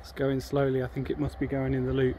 It's going slowly. I think it must be going in the loop.